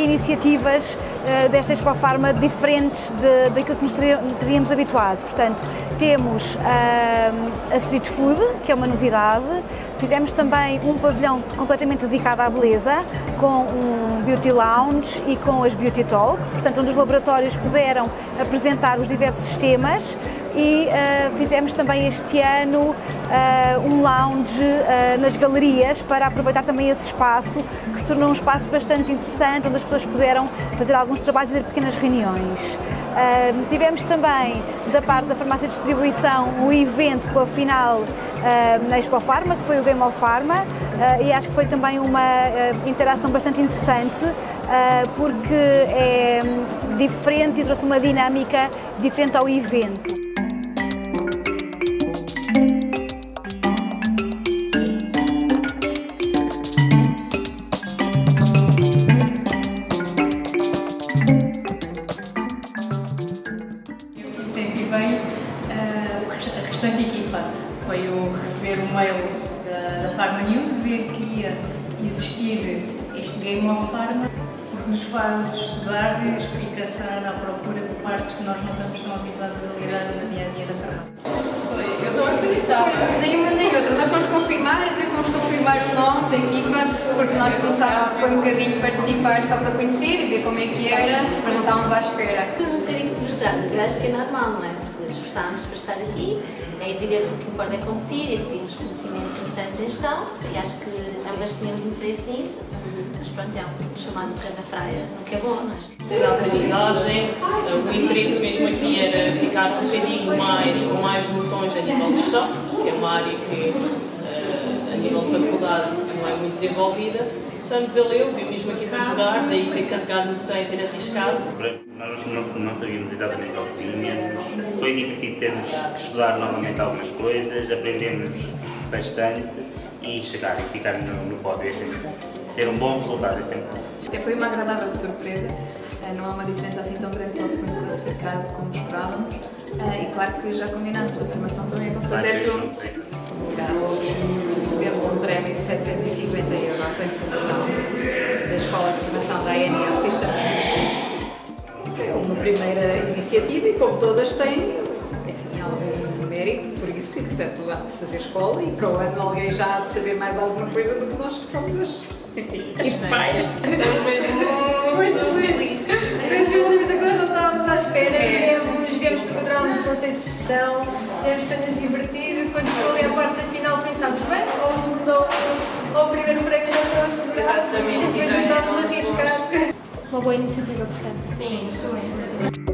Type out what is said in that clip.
iniciativas uh, desta Expo Farma diferentes daquilo que nos teríamos habituado. Portanto, temos uh, a Street Food, que é uma novidade, Fizemos também um pavilhão completamente dedicado à beleza, com um Beauty Lounge e com as Beauty Talks, portanto, onde os laboratórios puderam apresentar os diversos temas e uh, fizemos também este ano uh, um lounge uh, nas galerias para aproveitar também esse espaço, que se tornou um espaço bastante interessante, onde as pessoas puderam fazer alguns trabalhos e pequenas reuniões. Tivemos também, da parte da farmácia de distribuição, um evento com a final na Expo Pharma, que foi o Game of Pharma, e acho que foi também uma interação bastante interessante, porque é diferente e trouxe uma dinâmica diferente ao evento. Bem uh, a restante equipa. Foi o receber o mail da, da Pharma News, ver que ia existir este Game of Pharma, porque nos faz estudar e explicação à procura de partes que nós não estamos tão habituados a lidar no dia a dia da farmácia. Eu estou a acreditar. Nenhuma nem outra. Nós fomos confirmar, até fomos confirmar o nome da equipa, porque nós começámos, foi um bocadinho participar só para conhecer e ver como é que era, mas não estávamos à espera. Um bocadinho frustrado, eu acho que é normal, não é? esforçámos para estar aqui. É evidente que o que importa é competir e temos conhecimentos importantes da gestão e acho que ambas tínhamos interesse nisso. Mas pronto, é um chamado de na praia, que é bom, não é? A aprendizagem, o interesse mesmo aqui era ficar um bocadinho mais, com mais noções a nível de gestão, que é uma área que eh, nível de faculdade não é muito desenvolvida Portanto, valeu, vim mesmo aqui para jogar, daí ter carregado no botão e ter arriscado. Nós não, não sabíamos exatamente o que tínhamos, foi divertido termos que estudar novamente algumas coisas, aprendemos bastante e chegar e ficar no, no pódio é sempre, ter um bom resultado é sempre Até foi uma agradável surpresa, eh, não há uma diferença assim tão grande para o segundo classificado como esperávamos. Eh, e claro que já combinámos a formação também para fazer juntos. Recebemos um prémio de 750 euros em fundação da Escola de Formação da ANF e estamos muito felizes. É uma primeira iniciativa e como todas têm, enfim, algum mérito por isso e portanto há de se fazer escola e para o ano alguém já há de saber mais alguma coisa do que nós que somos as, as pais. Estamos mesmo muito felizes. Foi uma coisa que nós não estávamos à espera viemos de gestão, viemos para nos divertir. Quando chegou ali a parte da final pensámos, bem, ou o segundo ou, o primeiro prémio já trouxe Exatamente. Depois tentámos arriscar. Uma boa iniciativa, portanto. Sim, boa iniciativa.